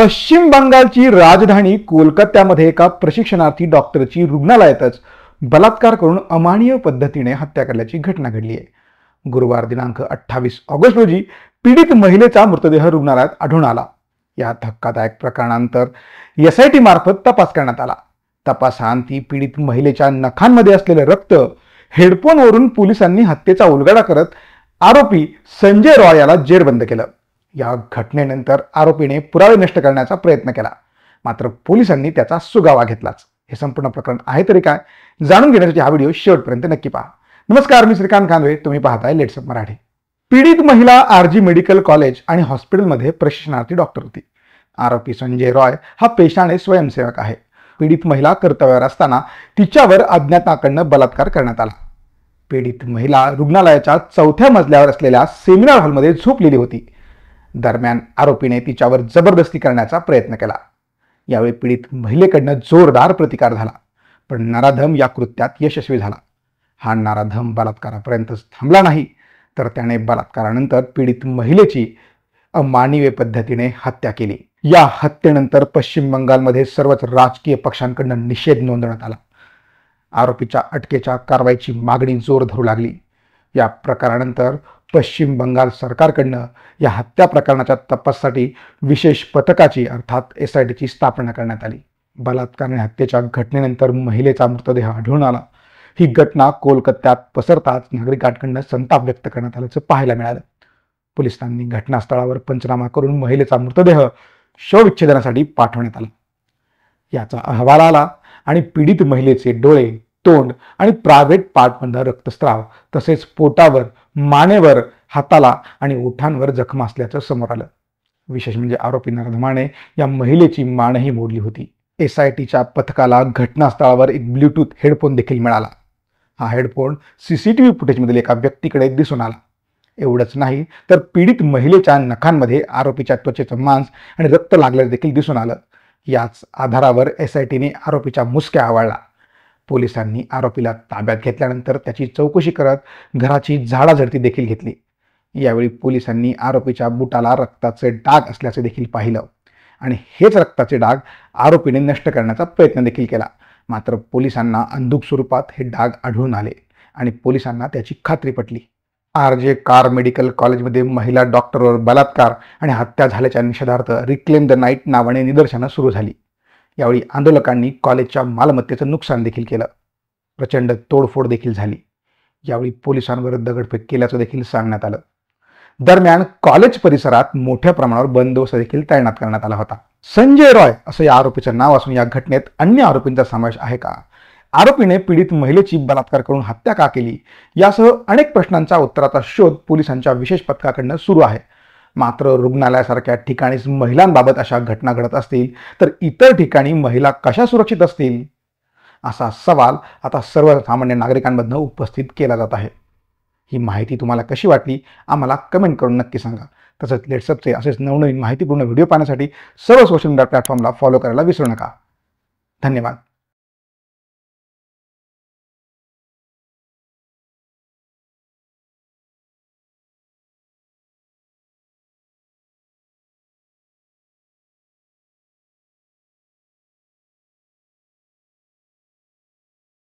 पश्चिम बंगालची राजधानी कोलकात्यामध्ये एका प्रशिक्षणार्थी डॉक्टरची रुग्णालयातच बलात्कार करून अमानवीय पद्धतीने हत्या करण्याची घटना घडली आहे. गुरुवार दिनांक अठ्ठावीस ऑगस्ट रोजी पीडित महिलेचा मृतदेह रुग्णालयात आढळून आला. या धक्कादायक प्रकरणानंतर एस आय टी मार्फत तपास करण्यात आला. तपासांती पीडित महिलेच्या नखांमध्ये असलेलं रक्त हेडफोनवरून पोलिसांनी हत्येचा उलगडा करत आरोपी संजय रॉय याला जेरबंद केलं. या घटनेनंतर आरोपीने पुरावे नष्ट करण्याचा प्रयत्न केला. मात्र पोलिसांनी त्याचा सुगावा घेतलाच. हे संपूर्ण प्रकरण आहे तरी काय? जाणून घेण्यासाठी हा व्हिडिओ शेवटपर्यंत नक्की पहा. नमस्कार मी श्रीकांत कांदवे तुम्ही पाहताय लेट्सअप मराठी. पीडित महिला आरजी मेडिकल कॉलेज आणि हॉस्पिटलमध्ये प्रशिक्षणार्थी डॉक्टर होती. आरोपी संजय रॉय हा पेशाने स्वयंसेवक आहे. पीडित महिला कर्तव्यावर असताना तिच्यावर अज्ञाताकडनं बलात्कार करण्यात आला. पीडित महिला रुग्णालयाच्या चौथ्या मजल्यावर असलेल्या सेमिनार हॉलमध्ये झोपलेली होती. दरम्यान आरोपीने तिच्यावर जबरदस्ती करण्याचा प्रयत्न केला. यावेळी पीडित महिलेकडनं जोरदार प्रतिकार झाला पण नराधम या कृत्यात यशस्वी झाला. हा नाराधम बलात्कारापर्यंतच थांबला नाही तर त्याने बलात्कारानंतर पीडित महिलेची अमानवीय पद्धतीने हत्या केली. या हत्येनंतर पश्चिम बंगालमध्ये सर्वच राजकीय पक्षांकडनं निषेध नोंदवण्यात आला. आरोपीच्या अटकेच्या कारवाईची मागणी जोर धरू लागली. या प्रकारानंतर पश्चिम बंगाल सरकारकडनं या हत्या प्रकरणाच्या तपासासाठी विशेष पथकाची अर्थात एस आय टीची स्थापना करण्यात आली. बलात्कार आणि हत्येच्या घटनेनंतर महिलेचा मृतदेह आढळून आला. ही घटना कोलकात्यात पसरताच नागरिकांकडनं संताप व्यक्त करण्यात आल्याचं पाहायला मिळालं. पोलिसांनी घटनास्थळावर पंचनामा करून महिलेचा मृतदेह शवविच्छेदनासाठी पाठवण्यात आला. याचा अहवाल आला आणि पीडित महिलेचे डोळे तोंड आणि प्रायव्हेट पार्टमधला रक्तस्राव तसेच पोटावर मानेवर हाताला आणि ओठांवर जखमा असल्याचं समोर आलं. विशेष म्हणजे आरोपी नरधमाने या महिलेची मानही मोडली होती. एस आय टीच्या पथकाला घटनास्थळावर एक ब्ल्यूटूथ हेडफोन देखील मिळाला. हा headphone C C T V फुटेजमधील एका व्यक्तीकडे दिसून आला. एवढंच नाही तर पीडित महिलेच्या नखांमध्ये आरोपीच्या त्वचेचं मांस आणि रक्त लागलेलं देखील दिसून आलं. याच आधारावर एस आय टीने आरोपीच्या मुसक्या आवळला पोलिसांनी आरोपीला ताब्यात घेतल्यानंतर त्याची चौकशी करत घराची झाडाझडती देखील घेतली. यावेळी पोलिसांनी आरोपीच्या बुटाला रक्ताचे डाग असल्याचे देखील पाहिलं आणि हेच रक्ताचे डाग आरोपीने नष्ट करण्याचा प्रयत्न देखील केला. मात्र पोलिसांना अंधुक स्वरूपात हे डाग आढळून आले आणि पोलिसांना त्याची खात्री पटली. आर जे कार मेडिकल कॉलेजमध्ये महिला डॉक्टरवर बलात्कार आणि हत्या झाल्याच्या निषेधार्थ रिक्लेम द नाईट नावाने निदर्शनं सुरू झाली. यावेळी आंदोलकांनी कॉलेजच्या मालमत्तेचं नुकसान देखील केलं. प्रचंड तोडफोड देखील झाली. यावेळी पोलिसांवर दगडफेक केल्याचं देखील सांगण्यात आलं. दरम्यान कॉलेज परिसरात मोठ्या प्रमाणावर बंदोबस्त देखील तैनात करण्यात आला होता. संजय रॉय असं या आरोपीचं नाव असून या घटनेत अन्य आरोपींचा समावेश आहे का? आरोपीने पीडित महिलेची बलात्कार करून हत्या का केली? यासह अनेक प्रश्नांचा उत्तराचा शोध पोलिसांच्या विशेष पथकाकडनं सुरू आहे. मात्र रुग्णालयासारख्या ठिकाणीच महिलांबाबत अशा घटना घडत असतील तर इतर ठिकाणी महिला कशा सुरक्षित असतील? असा सवाल आता सर्वसामान्य नागरिकांमधनं उपस्थित केला जात आहे. ही माहिती तुम्हाला कशी वाटली आम्हाला कमेंट करून नक्की सांगा. तसंच लेट्सअपचे असेच नवनवीन माहितीपूर्ण व्हिडिओ पाहण्यासाठी सर्व सोशल मीडिया प्लॅटफॉर्मला फॉलो करायला विसरू नका. धन्यवाद.